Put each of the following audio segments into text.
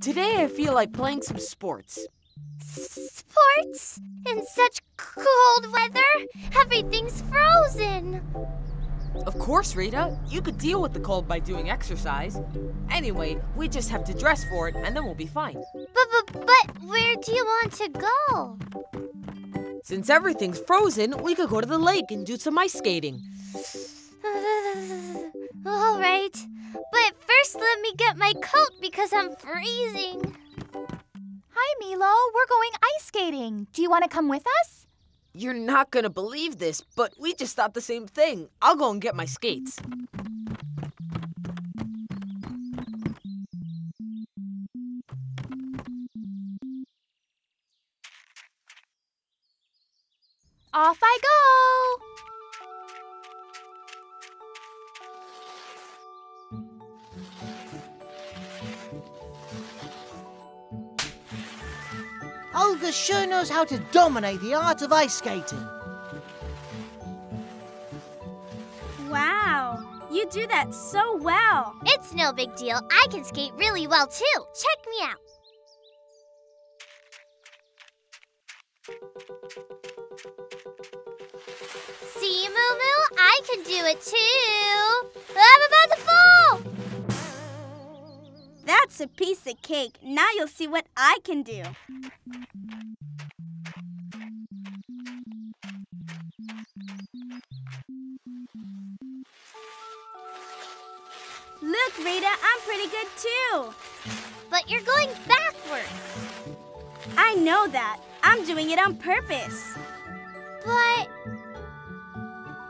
Today I feel like playing some sports. Sports? In such cold weather? Everything's frozen. Of course, Rita. You could deal with the cold by doing exercise. Anyway, we just have to dress for it and then we'll be fine. But, but, but where do you want to go? Since everything's frozen, we could go to the lake and do some ice skating. All right. But first, let me get my coat because I'm freezing. Hi, Milo. We're going ice skating. Do you want to come with us? You're not gonna believe this, but we just thought the same thing. I'll go and get my skates. Off I go. Olga sure knows how to dominate the art of ice skating. Wow, you do that so well. It's no big deal. I can skate really well too. Check me out. See, Moo Moo? I can do it too. I'm about to fall. That's a piece of cake. Now you'll see what I can do. Look, Rita, I'm pretty good too. But you're going backwards. I know that. I'm doing it on purpose. But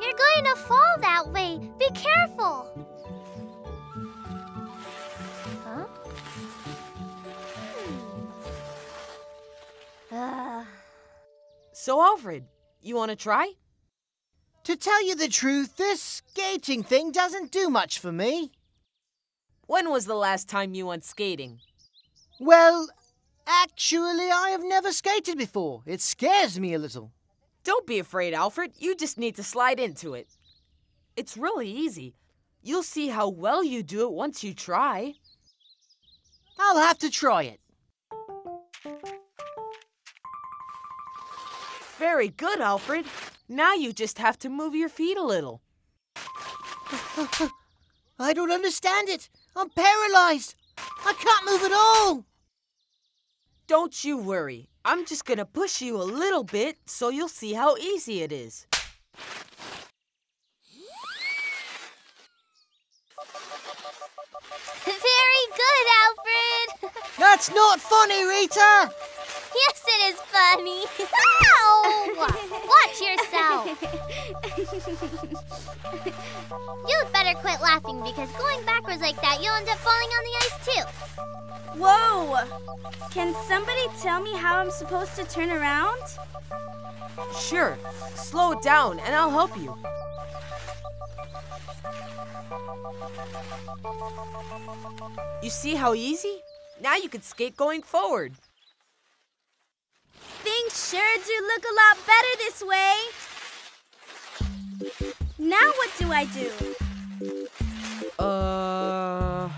you're going to fall that way. Be careful. So, Alfred, you wanna try? To tell you the truth, this skating thing doesn't do much for me. When was the last time you went skating? Well, actually, I have never skated before. It scares me a little. Don't be afraid, Alfred. You just need to slide into it. It's really easy. You'll see how well you do it once you try. I'll have to try it. Very good, Alfred. Now you just have to move your feet a little. I don't understand it. I'm paralyzed. I can't move at all. Don't you worry. I'm just gonna push you a little bit so you'll see how easy it is. very good, Alfred. That's not funny, Rita. yes, it is funny. Ow! Watch yourself. You'd better quit laughing because going backwards like that, you'll end up falling on the ice too. Whoa! Can somebody tell me how I'm supposed to turn around? Sure, slow it down and I'll help you. You see how easy? Now you can skate going forward. Things sure do look a lot better this way. Now what do I do? Uh.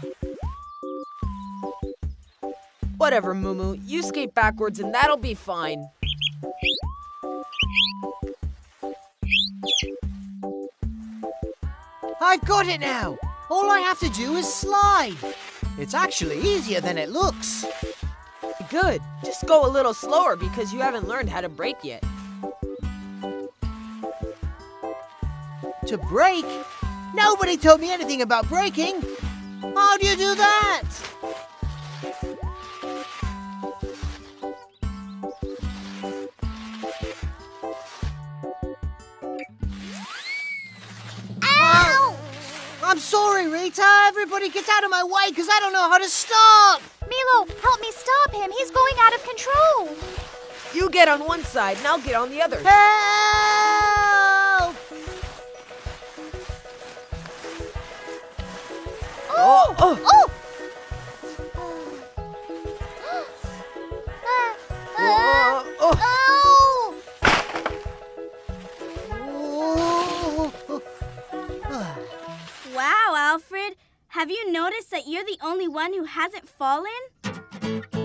Whatever, Mumu. You skate backwards and that'll be fine. I've got it now. All I have to do is slide. It's actually easier than it looks. Good. Just go a little slower because you haven't learned how to brake yet. To brake? Nobody told me anything about braking. How do you do that? Ow! I'm sorry, Rita. Everybody get out of my way because I don't know how to stop. Milo, help me stop him. He's going out of control. You get on one side and I'll get on the other. Help! Oh, oh. Oh! Oh! Oh. Wow, Alfred. Have you noticed that you're the only one who hasn't fallen? Thank you.